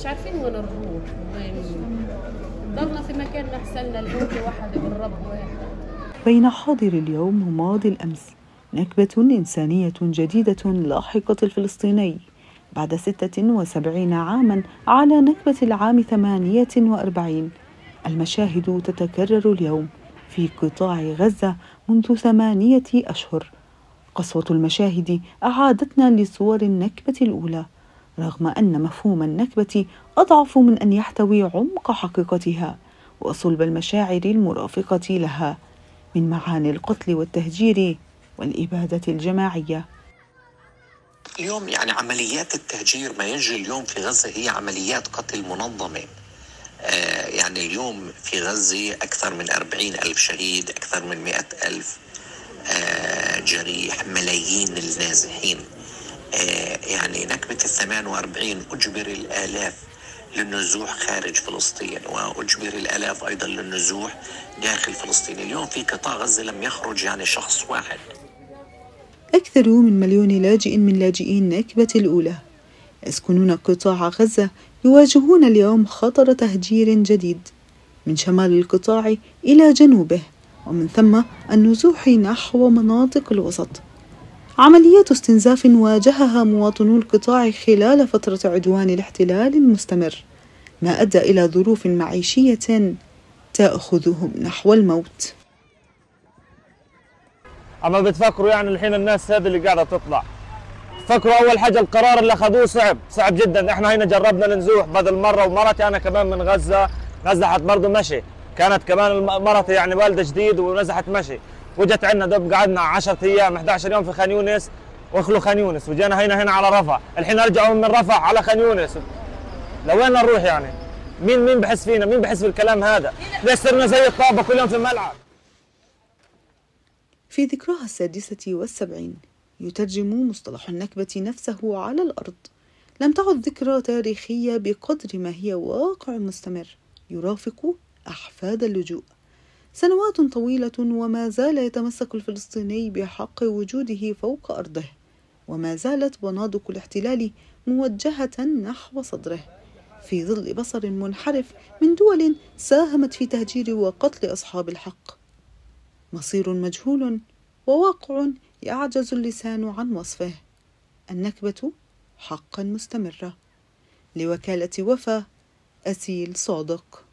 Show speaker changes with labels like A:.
A: مش عارفين وين نروح وين؟ ضلنا في مكان أحسن لنا العودة واحدة بالرب واحد.
B: بين حاضر اليوم وماضي الأمس نكبة إنسانية جديدة لاحقت الفلسطيني. بعد ستة وسبعين عاما على نكبة العام ثمانية وأربعين. المشاهد تتكرر اليوم في قطاع غزة منذ ثمانية أشهر. قسوة المشاهد أعادتنا لصور النكبة الأولى. رغم أن مفهوم النكبة أضعف من أن يحتوي عمق حقيقتها وصلب المشاعر المرافقة لها من معاني القتل والتهجير والإبادة الجماعية.
C: اليوم يعني عمليات التهجير ما يجري اليوم في غزة هي عمليات قتل منظمة. آه يعني اليوم في غزة أكثر من أربعين ألف شهيد أكثر من مئة ألف آه جريح ملايين النازحين. يعني نكبة الثمان وأربعين أجبر الآلاف للنزوح خارج فلسطين وأجبر الآلاف أيضا للنزوح داخل فلسطين. اليوم في قطاع غزة لم يخرج يعني شخص واحد.
B: أكثر من مليون لاجئ من لاجئي النكبة الأولى. يسكنون قطاع غزة يواجهون اليوم خطر تهجير جديد من شمال القطاع إلى جنوبه ومن ثم النزوح نحو مناطق الوسط. عمليات استنزاف واجهها مواطنو القطاع خلال فترة عدوان الاحتلال المستمر ما أدى إلى ظروف معيشية تأخذهم نحو الموت.
D: أما بتفكروا يعني الحين الناس هذه اللي قاعدة تطلع. فكروا أول حاجة القرار اللي أخذوه صعب صعب جدا. إحنا هنا جربنا ننزوح بدل مرة ومرتي أنا كمان من غزة نزحت برضه مشي. كانت كمان مرتي يعني والدة جديد ونزحت مشي. وجت عندنا دب قعدنا 10 أيام 11 يوم في خان يونس واخلوا خان يونس وجينا هنا هنا على رفح الحين رجعوا من رفح على خان يونس. لوين نروح يعني؟ مين مين بحس فينا؟ مين بحس بالكلام هذا؟ ليش صرنا زي الطابة كل يوم في الملعب؟
B: في ذكراها السادسة والسبعين يترجم مصطلح النكبة نفسه على الأرض. لم تعد ذكرى تاريخية بقدر ما هي واقع مستمر يرافق أحفاد اللجوء. سنوات طويلة وما زال يتمسك الفلسطيني بحق وجوده فوق أرضه وما زالت بنادق الاحتلال موجهة نحو صدره. في ظل بصر منحرف من دول ساهمت في تهجير وقتل أصحاب الحق. مصير مجهول وواقع يعجز اللسان عن وصفه. النكبة حقا مستمرة. لوكالة وفا أسيل صادق.